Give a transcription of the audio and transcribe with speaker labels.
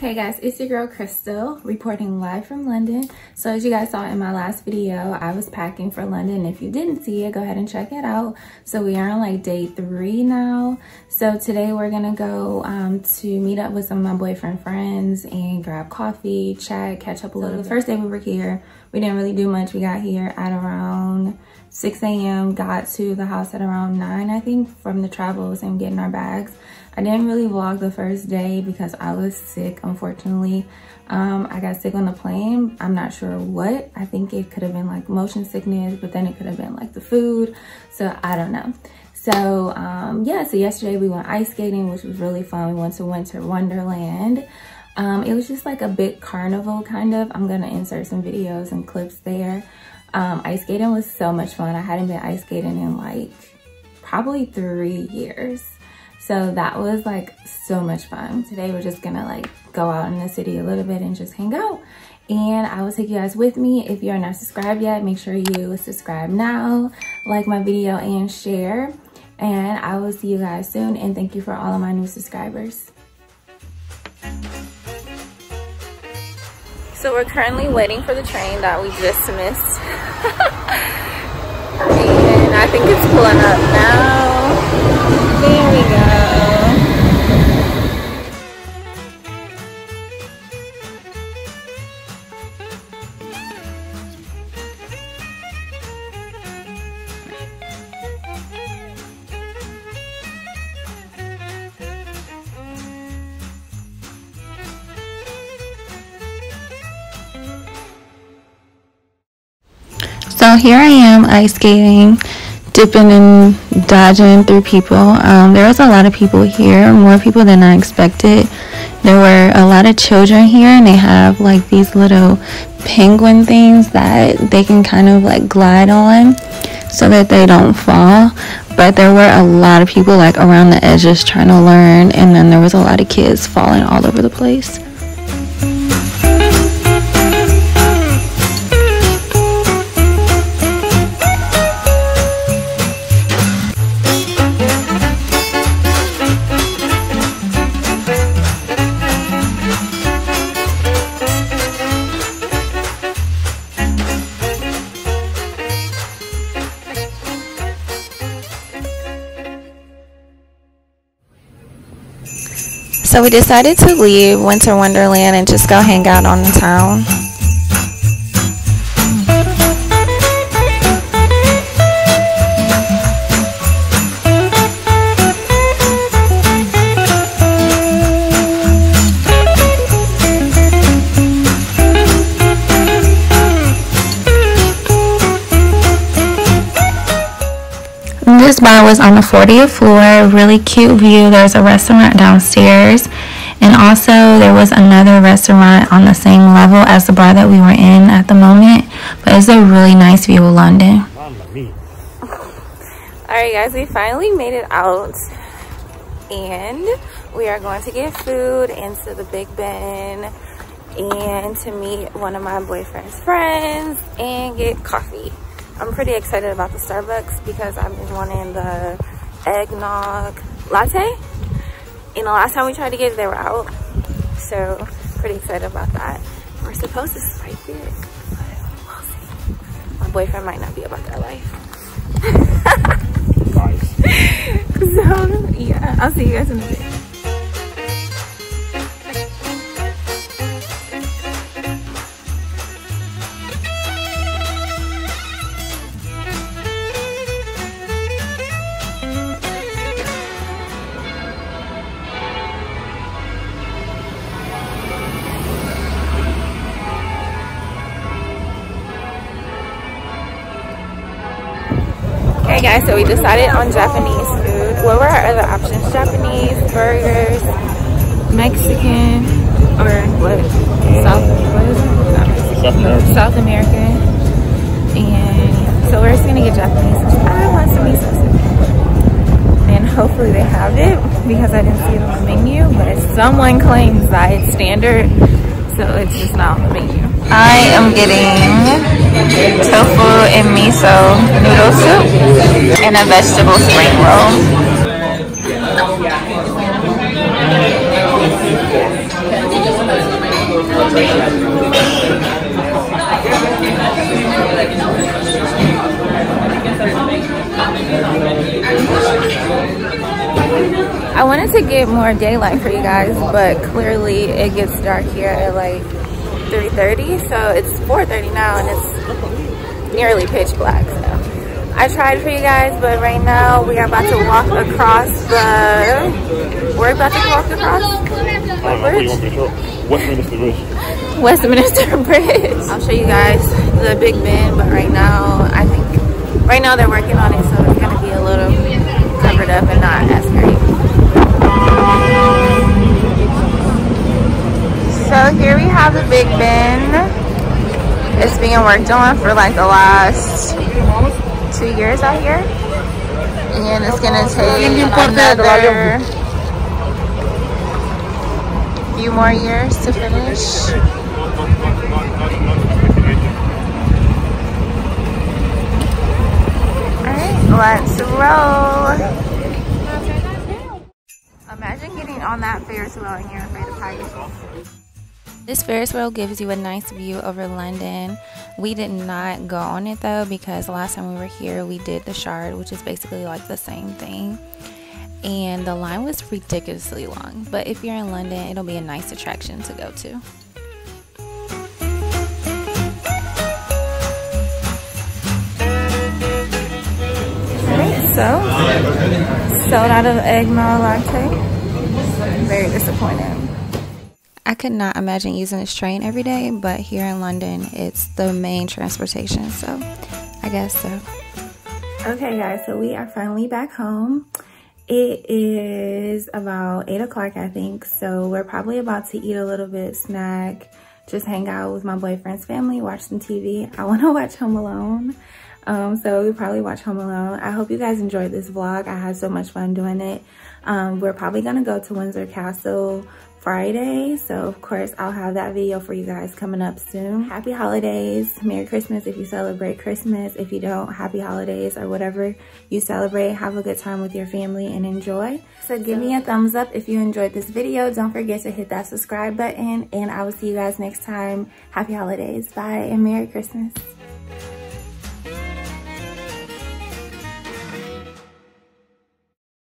Speaker 1: Hey guys, it's your girl Krystle reporting live from London. So as you guys saw in my last video, I was packing for London. If you didn't see it, go ahead and check it out. So we are on like day three now. So today we're gonna go um, to meet up with some of my boyfriend friends and grab coffee, chat, catch up a little. The first day we were here, we didn't really do much. We got here at around 6 a.m. Got to the house at around 9, I think, from the travels and getting our bags. I didn't really vlog the first day because I was sick, unfortunately. Um, I got sick on the plane. I'm not sure what. I think it could have been like motion sickness, but then it could have been like the food. So I don't know. So um, yeah, so yesterday we went ice skating, which was really fun. We went to Winter Wonderland. Um, it was just like a big carnival kind of. I'm gonna insert some videos and clips there. Um, ice skating was so much fun. I hadn't been ice skating in like probably three years. So that was like so much fun. Today we're just gonna like go out in the city a little bit and just hang out. And I will take you guys with me. If you are not subscribed yet, make sure you subscribe now, like my video and share. And I will see you guys soon. And thank you for all of my new subscribers. So we're currently waiting for the train that we just missed. and I think it's pulling up now. So here I am ice skating, dipping and dodging through people. Um, there was a lot of people here, more people than I expected. There were a lot of children here and they have like these little penguin things that they can kind of like glide on so that they don't fall. But there were a lot of people like around the edges trying to learn and then there was a lot of kids falling all over the place. So we decided to leave Winter Wonderland and just go hang out on the town. This bar was on the 40th floor, really cute view. There's a restaurant downstairs, and also there was another restaurant on the same level as the bar that we were in at the moment. But it's a really nice view of London. Alright guys, we finally made it out and we are going to get food into the Big Ben and to meet one of my boyfriend's friends and get coffee. I'm pretty excited about the Starbucks because I've been wanting the eggnog latte. You know, last time we tried to get it, they were out. So, pretty excited about that. We're supposed to swipe it, we'll see. My boyfriend might not be about that life. so, yeah, I'll see you guys in a bit. Guys, so we decided on Japanese food. What were our other options? Japanese, burgers, Mexican, or what? South, what is it?
Speaker 2: South American.
Speaker 1: South American. And so we're just gonna get Japanese. I want some miso. And hopefully they have it because I didn't see it on the menu, but someone claims that it's standard, so it's just not on the menu. I am getting tofu and miso noodle soup and a vegetable spring roll. I wanted to get more daylight for you guys, but clearly it gets dark here at like 3.30, so it's 4.30 now and it's nearly pitch black. So I tried for you guys, but right now we are about to walk across the, we're about to walk across what bridge?
Speaker 2: Westminster Bridge.
Speaker 1: Westminster Bridge. I'll show you guys the Big Ben, but right now I think, right now they're working on it, so it's gonna be a little covered up and not as great. So here we have the Big Ben. It's being worked on for like the last two years out here. And it's gonna take another few more years to finish. Alright, let's roll Imagine getting on that Ferris wheel and you're afraid of heights. This Ferris wheel gives you a nice view over London. We did not go on it though because last time we were here we did the Shard which is basically like the same thing and the line was ridiculously long but if you're in London it'll be a nice attraction to go to. so sold out of egg eggnog latte very disappointed. I could not imagine using this train every day, but here in London, it's the main transportation, so I guess so. Okay, guys, so we are finally back home. It is about 8 o'clock, I think, so we're probably about to eat a little bit, snack, just hang out with my boyfriend's family, watch some TV. I want to watch Home Alone. Um, so we probably watch Home Alone. I hope you guys enjoyed this vlog. I had so much fun doing it. Um, we're probably gonna go to Windsor Castle Friday. So of course I'll have that video for you guys coming up soon. Happy holidays, Merry Christmas if you celebrate Christmas. If you don't, happy holidays or whatever you celebrate. Have a good time with your family and enjoy. So give me a thumbs up if you enjoyed this video. Don't forget to hit that subscribe button and I will see you guys next time. Happy holidays, bye and Merry Christmas.